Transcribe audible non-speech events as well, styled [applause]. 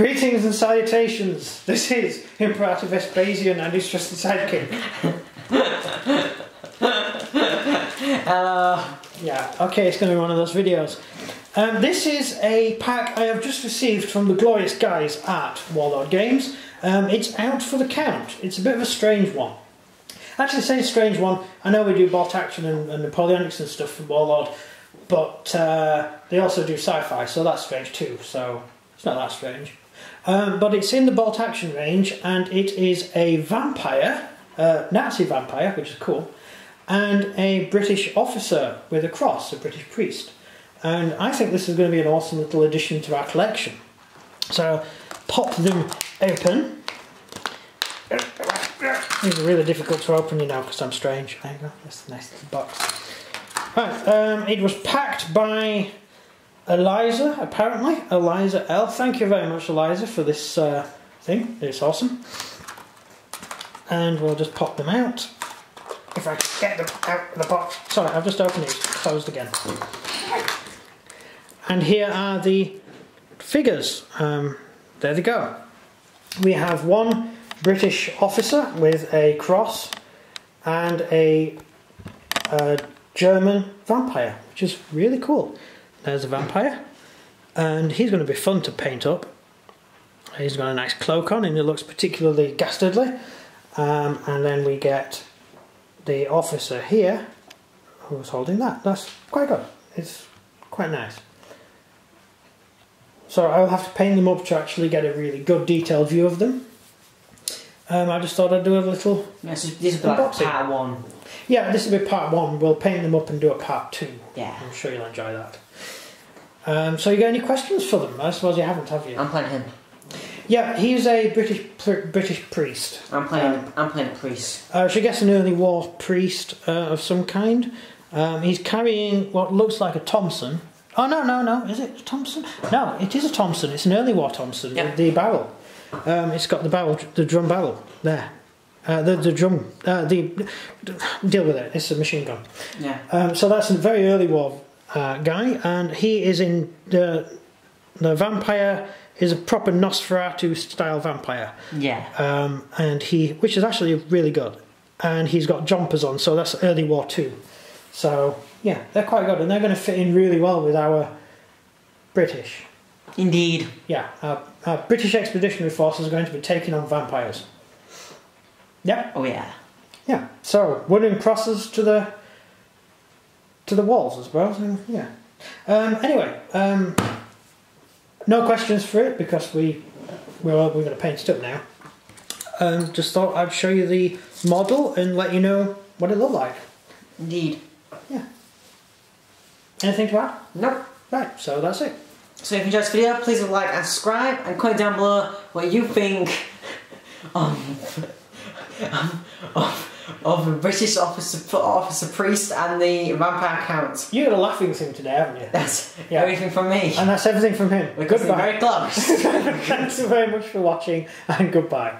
Greetings and salutations. This is Imperator Vespasian and he's just the sidekick. [laughs] Uh, Yeah, okay, it's going to be one of those videos. Um, this is a pack I have just received from the glorious guys at Warlord Games. Um, it's out for the count. It's a bit of a strange one. Actually, say strange one. I know we do bolt action and, and Napoleonics and stuff for Warlord, but uh, they also do sci-fi, so that's strange too. So it's not that strange. Um, but it's in the bolt action range, and it is a vampire, uh, Nazi vampire, which is cool, and a British officer with a cross, a British priest. And I think this is going to be an awesome little addition to our collection. So pop them open. These are really difficult to open, you know, because I'm strange. There you go. That's a nice little box. Right, um, it was packed by Eliza, apparently. Eliza L. Thank you very much, Eliza, for this uh, thing. It's awesome. And we'll just pop them out. If I can get them out of the box. Sorry, I've just opened these. Closed again. And here are the figures. Um, there they go. We have one British officer with a cross and a, uh German vampire, which is really cool. There's a vampire, and he's going to be fun to paint up. He's got a nice cloak on, and he looks particularly dastardly. Um, and then we get the officer here, who's holding that. That's quite good. It's quite nice. So I'll have to paint them up to actually get a really good detailed view of them. Um, I just thought I'd do a little. this is, this is like part one. Yeah, this will be part one. We'll paint them up and do a part two. Yeah. I'm sure you'll enjoy that. Um, so you got any questions for them? I suppose you haven't, have you? I'm playing him. Yeah, he's a British pr- British priest. I'm playing. I'm playing a priest. Uh, I guess an early war priest uh, of some kind. Um, he's carrying what looks like a Thompson. Oh no, no, no! Is it a Thompson? No, it is a Thompson. It's an early war Thompson Yeah. with the barrel. Um, it's got the barrel, the drum barrel there. Uh, the the drum, uh, the deal with it. It's a machine gun. Yeah. Um, so that's a very early war uh, guy, and he is in the the vampire is a proper Nosferatu style vampire, Yeah. um, and he which is actually really good, and he's got jumpers on, so that's early war too. So yeah, they're quite good, and they're going to fit in really well with our British. Indeed. Yeah, our, our British expeditionary forces are going to be taking on vampires. Yep. Oh yeah. Yeah. So wooden crosses to the to the walls, I suppose. and yeah. Um, anyway, um, no questions for it because we we're we're going to paint it up now. Um, just thought I'd show you the model and let you know what it looked like. Indeed. Yeah. Anything to add? Nope. Right. So that's it. So if you enjoyed this video, please like and subscribe and comment down below what you think of of, of the British officer officer priest and the vampire count. You got a laughing thing today, haven't you? That's Yeah. everything from me. And that's everything from him. They're Goodbye. very close. [laughs] Thanks very much for watching and goodbye.